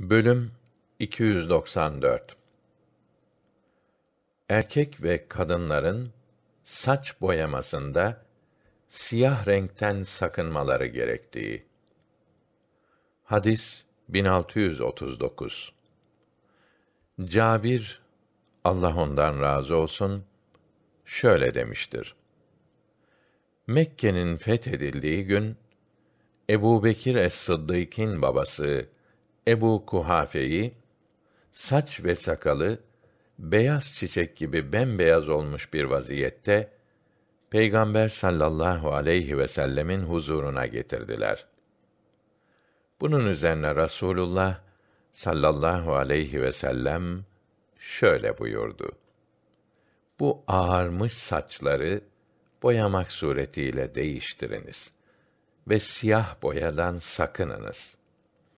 Bölüm 294 Erkek ve kadınların saç boyamasında siyah renkten sakınmaları gerektiği. Hadis 1639 Cabir Allah ondan razı olsun şöyle demiştir. Mekke'nin fethedildiği gün Ebu Bekir es-Sıddık'ın babası Ebu Kuhafe'yi saç ve sakalı beyaz çiçek gibi bembeyaz olmuş bir vaziyette Peygamber sallallahu aleyhi ve sellemin huzuruna getirdiler. Bunun üzerine Rasulullah sallallahu aleyhi ve sellem şöyle buyurdu. Bu ağarmış saçları boyamak suretiyle değiştiriniz ve siyah boyadan sakınınız.''